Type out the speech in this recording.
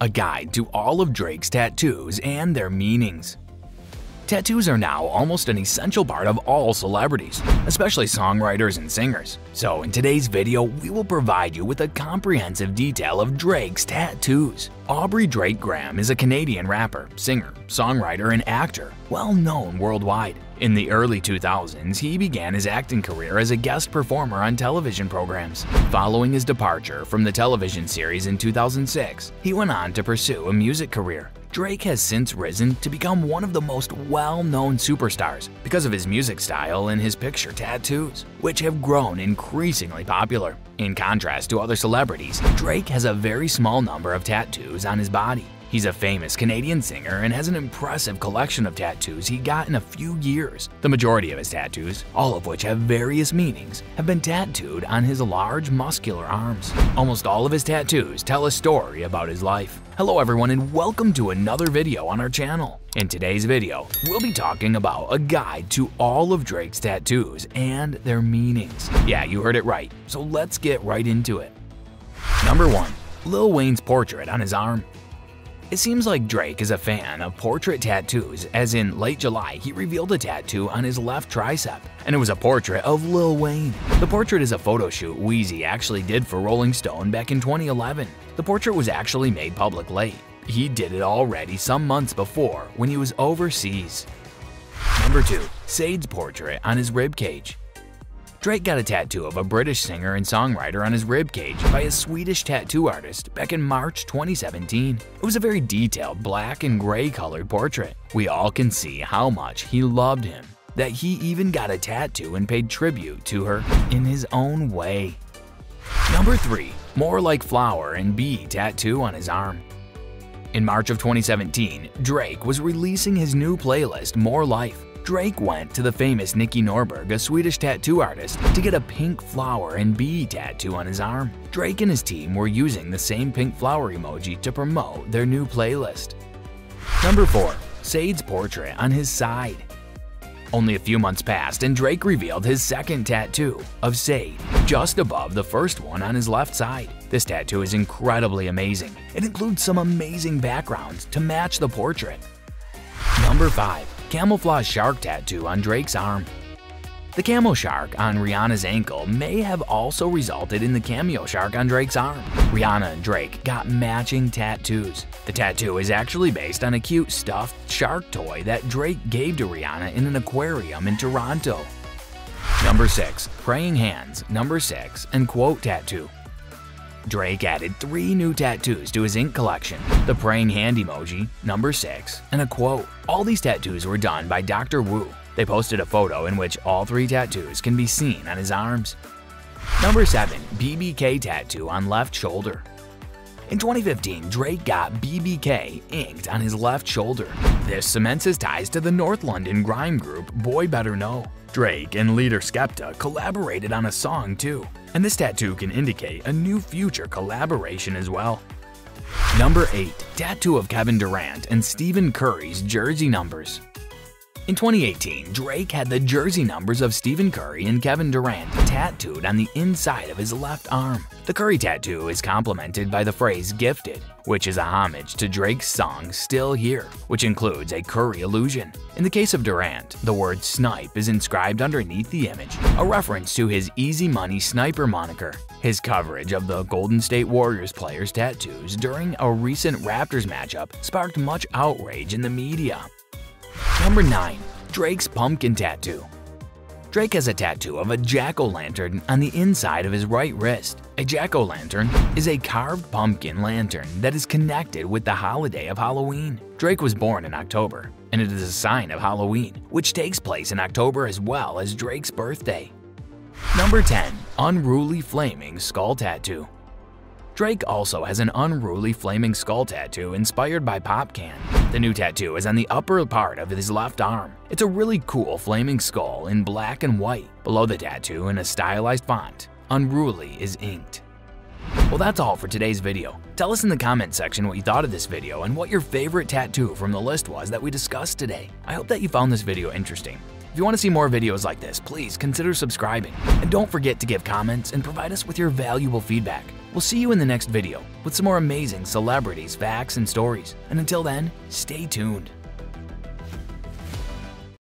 a guide to all of Drake's tattoos and their meanings. Tattoos are now almost an essential part of all celebrities, especially songwriters and singers. So in today's video, we will provide you with a comprehensive detail of Drake's tattoos. Aubrey Drake Graham is a Canadian rapper, singer, songwriter, and actor, well known worldwide. In the early 2000s, he began his acting career as a guest performer on television programs. Following his departure from the television series in 2006, he went on to pursue a music career. Drake has since risen to become one of the most well-known superstars because of his music style and his picture tattoos, which have grown increasingly popular. In contrast to other celebrities, Drake has a very small number of tattoos on his body. He's a famous Canadian singer and has an impressive collection of tattoos he got in a few years. The majority of his tattoos, all of which have various meanings, have been tattooed on his large muscular arms. Almost all of his tattoos tell a story about his life. Hello everyone and welcome to another video on our channel. In today's video, we'll be talking about a guide to all of Drake's tattoos and their meanings. Yeah, you heard it right, so let's get right into it. Number 1. Lil Wayne's portrait on his arm it seems like Drake is a fan of portrait tattoos as in late July he revealed a tattoo on his left tricep, and it was a portrait of Lil Wayne. The portrait is a photo shoot Weezy actually did for Rolling Stone back in 2011. The portrait was actually made public late. He did it already some months before when he was overseas. Number 2. Sade's portrait on his ribcage Drake got a tattoo of a British singer and songwriter on his ribcage by a Swedish tattoo artist back in March 2017. It was a very detailed black and gray colored portrait. We all can see how much he loved him, that he even got a tattoo and paid tribute to her in his own way. Number 3. More Life Flower and Bee tattoo on his arm. In March of 2017, Drake was releasing his new playlist More Life. Drake went to the famous Niki Norberg, a Swedish tattoo artist, to get a pink flower and bee tattoo on his arm. Drake and his team were using the same pink flower emoji to promote their new playlist. Number 4. Sade's portrait on his side only a few months passed and Drake revealed his second tattoo of Sade, just above the first one on his left side. This tattoo is incredibly amazing. It includes some amazing backgrounds to match the portrait. Number 5 camouflage shark tattoo on Drake's arm. The camo shark on Rihanna's ankle may have also resulted in the cameo shark on Drake's arm. Rihanna and Drake got matching tattoos. The tattoo is actually based on a cute stuffed shark toy that Drake gave to Rihanna in an aquarium in Toronto. Number 6. Praying Hands, Number 6, and Quote Tattoo Drake added three new tattoos to his ink collection, the praying hand emoji, number 6, and a quote. All these tattoos were done by Dr. Woo. They posted a photo in which all three tattoos can be seen on his arms. Number 7. BBK Tattoo on Left Shoulder in 2015, Drake got BBK inked on his left shoulder. This cements his ties to the North London grime group Boy Better Know. Drake and leader Skepta collaborated on a song too, and this tattoo can indicate a new future collaboration as well. Number 8. Tattoo of Kevin Durant and Stephen Curry's jersey numbers in 2018, Drake had the jersey numbers of Stephen Curry and Kevin Durant tattooed on the inside of his left arm. The Curry tattoo is complemented by the phrase gifted, which is a homage to Drake's song Still Here, which includes a Curry illusion. In the case of Durant, the word snipe is inscribed underneath the image, a reference to his easy money sniper moniker. His coverage of the Golden State Warriors players' tattoos during a recent Raptors matchup sparked much outrage in the media. Number 9. Drake's Pumpkin Tattoo Drake has a tattoo of a jack-o'-lantern on the inside of his right wrist. A jack-o'-lantern is a carved pumpkin lantern that is connected with the holiday of Halloween. Drake was born in October, and it is a sign of Halloween, which takes place in October as well as Drake's birthday. Number 10. Unruly Flaming Skull Tattoo Drake also has an unruly flaming skull tattoo inspired by Popcaan. The new tattoo is on the upper part of his left arm. It's a really cool flaming skull in black and white. Below the tattoo in a stylized font, Unruly is inked. Well that's all for today's video. Tell us in the comment section what you thought of this video and what your favorite tattoo from the list was that we discussed today. I hope that you found this video interesting. If you want to see more videos like this, please consider subscribing. And don't forget to give comments and provide us with your valuable feedback. We'll see you in the next video with some more amazing celebrities, facts, and stories. And until then, stay tuned.